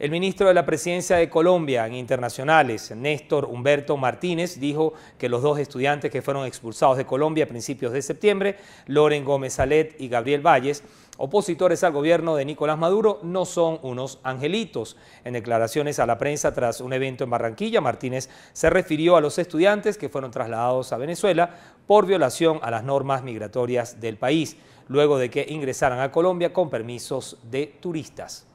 El ministro de la Presidencia de Colombia en Internacionales, Néstor Humberto Martínez, dijo que los dos estudiantes que fueron expulsados de Colombia a principios de septiembre, Loren Gómez Salet y Gabriel Valles, opositores al gobierno de Nicolás Maduro, no son unos angelitos. En declaraciones a la prensa tras un evento en Barranquilla, Martínez se refirió a los estudiantes que fueron trasladados a Venezuela por violación a las normas migratorias del país, luego de que ingresaran a Colombia con permisos de turistas.